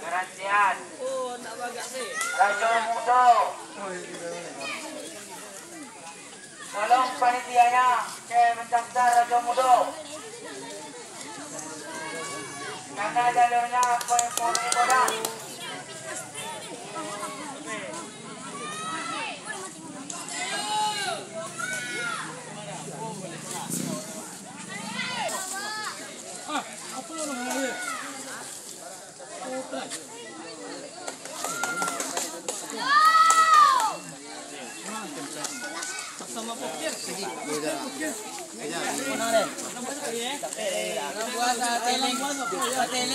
Perhatian. Oh, sih. Tolong panitianya. Karena jalurnya Polri Kodam.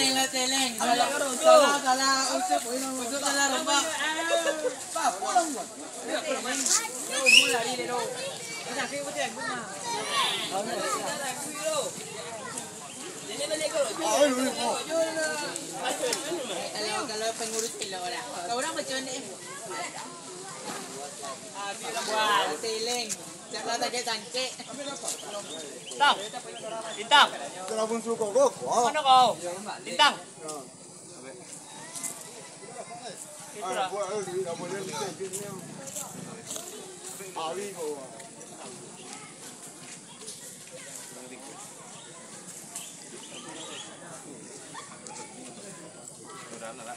Celing, celing. Salah, salah, salah. Usap, usap, salah rumba. Pa, pulang mo. Mula dito. Kasi ako tayo, guma. Ano? Kalau kalau pengurus pila orang. Kau orang macam ni. Buat teleng. Jangan tak kena tangkek. Lintang. Kalau pun suka kok? Mana kau? Lintang. ah, buat lagi, dah boleh kita ni. Hari kau. Đã là.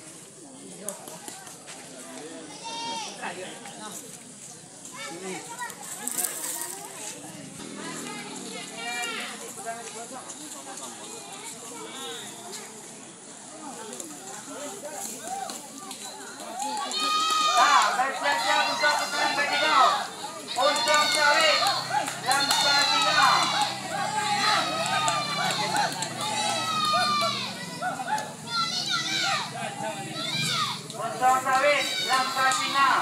Untung sawit. Kedua.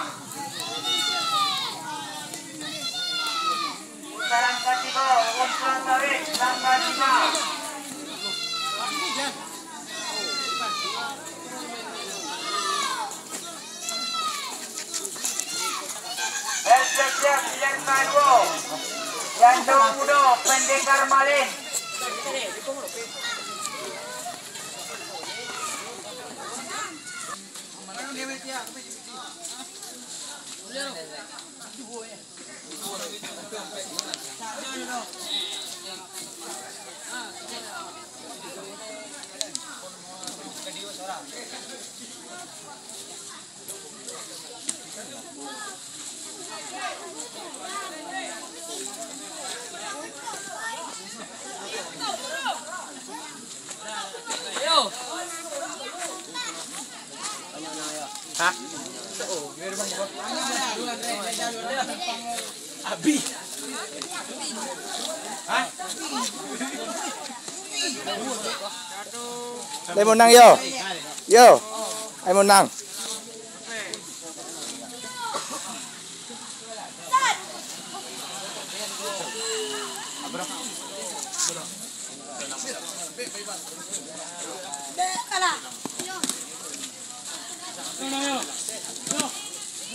Jando Mudo, Pendekar Malin. 你们听啊，我们这边的，不聊了，你过来。Abi. Đây một năng yo. Yo. Ai một năng.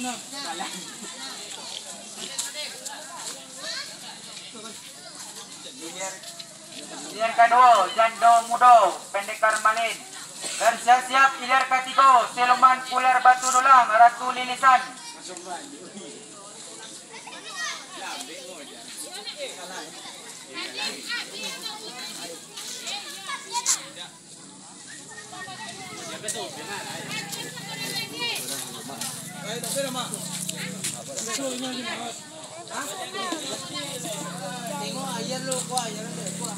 Ilir kedua, Jando Mudo, Pendekar Malin. Bersiap-siap ilir ketiga, Siluman Ular Batu Dulang, Ratu Lilisan. Tengok ayat lu kuah, ayat lu kuah.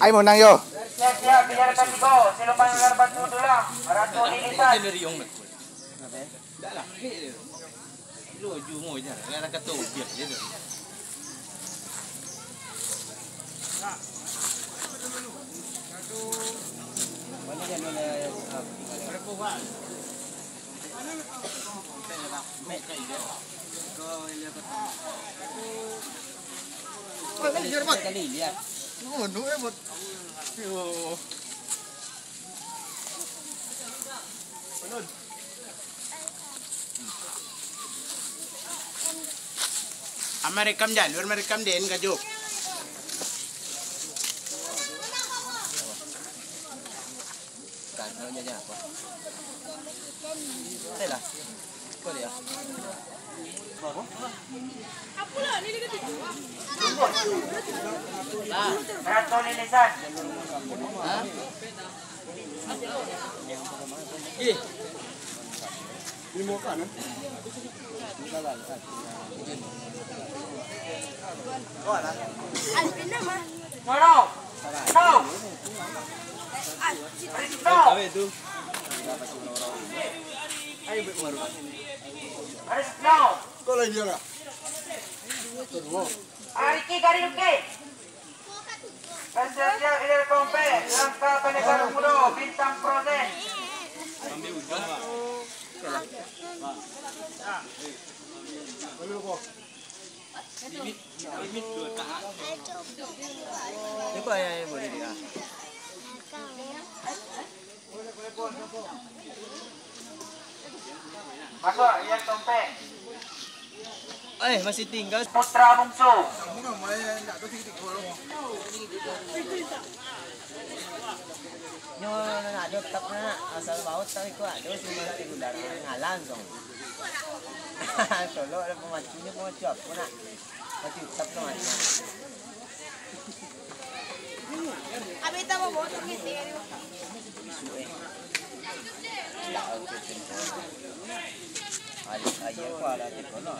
Ai một năng yo. Siluman Lilisan. dari yang nak. Dah lah. Lu jumo je. Kalau kata biar je tu. Kali lihat. Oh, nu eh buat. Yo. Amerikam dyan, Amerikam din, kajuk. Kan, ano niya apa? Teh lah. Kau dia. Ratu Lilisan. Alvin No, no. No. Ah, si No. Aris, no. Ariki Gariuke. Persiap Ilir Kompe, Langkah Pendekar Mudo, Bintang Proten. Ini kau yang boleh dia. Mako, iyan tompe. Ay, masih tinggal. Putra bungsu. Nyo nanadot tap na asal baut tapi ko ado si mati gudar ngalan dong. Solo ada pemacu ni pemacu aku nak. Mati tap tu mati. Abi tahu bawa tu mesti. Suwe. Ko ala tipo no.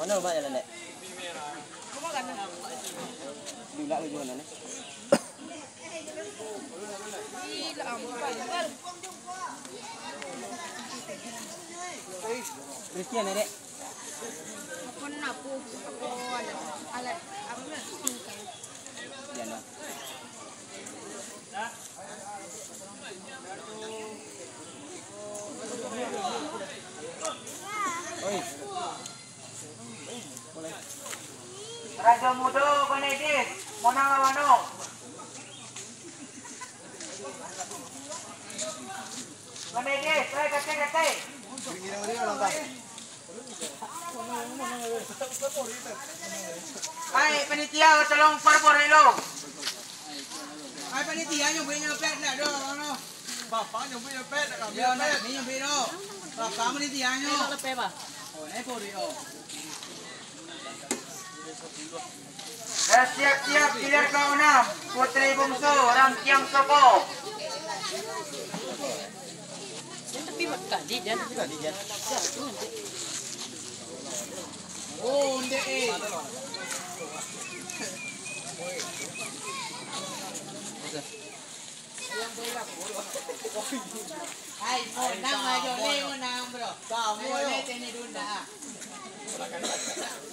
Mana ba jalan dek? Dula ko jualan eh. Christian eh dek. Ako na po. Ako, ano, ala, ako na, tingkay. Mudo Benedis, Monang Lawano. Benedis, saya kate kate. Ay, panitia, tolong parporelo. Ay panitia nyo punya pet na do ano? Bapak nyo punya pet na kami. Yo na, mi nyo pero. Bapak panitia nyo. Ano pe ba? Oh, na po ri oh. Dan siap-siap pilar ke-6, Putri Bungsu, Rangkiang Soko. Oh, hindi eh. Ay, unang medyo ni unang bro. Kamu yo tini dunda. Ya boleh kali macam tenda. Wala